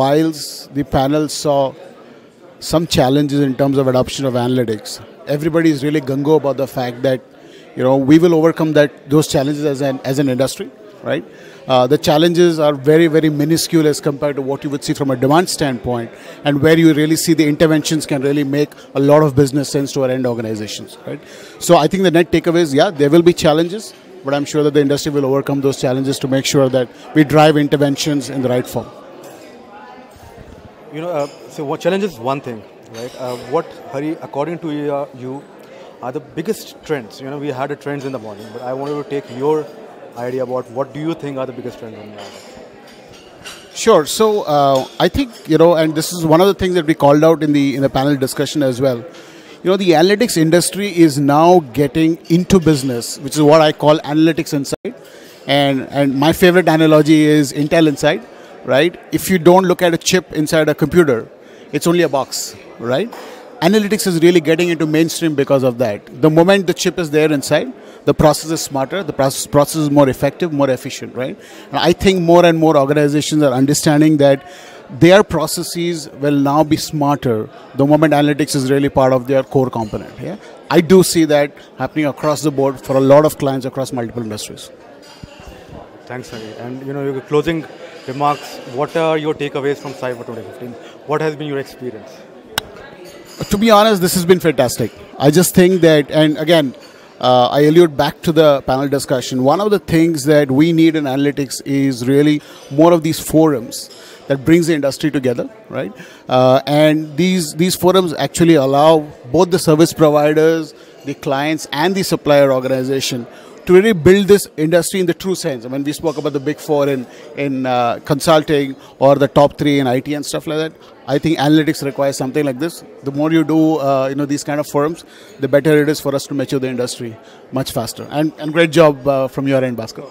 whilst the panel saw some challenges in terms of adoption of analytics, everybody is really gungo about the fact that you know we will overcome that those challenges as an as an industry, right? Uh, the challenges are very, very minuscule as compared to what you would see from a demand standpoint, and where you really see the interventions can really make a lot of business sense to our end organizations, right? So I think the net takeaway is, yeah, there will be challenges, but I'm sure that the industry will overcome those challenges to make sure that we drive interventions in the right form. You know, uh, so what challenges is one thing, right? Uh, what, Hari, according to you, are the biggest trends? You know, we had a trends in the morning, but I wanted to take your idea about what do you think are the biggest trends in Sure. So uh, I think you know, and this is one of the things that we called out in the in the panel discussion as well. You know, the analytics industry is now getting into business, which is what I call analytics inside. And and my favorite analogy is Intel inside, right? If you don't look at a chip inside a computer, it's only a box, right? Analytics is really getting into mainstream because of that. The moment the chip is there inside, the process is smarter, the process, process is more effective, more efficient, right? And I think more and more organizations are understanding that their processes will now be smarter the moment analytics is really part of their core component. Yeah? I do see that happening across the board for a lot of clients across multiple industries. Thanks, Hari. And you know, your closing remarks. What are your takeaways from Cypher 2015? What has been your experience? To be honest, this has been fantastic. I just think that, and again, uh, I allude back to the panel discussion. One of the things that we need in analytics is really more of these forums that brings the industry together, right? Uh, and these these forums actually allow both the service providers, the clients, and the supplier organization to really build this industry in the true sense. I mean, we spoke about the big four in in uh, consulting or the top three in IT and stuff like that. I think analytics requires something like this. The more you do, uh, you know, these kind of firms, the better it is for us to mature the industry much faster. And and great job uh, from your end, Bhaskar.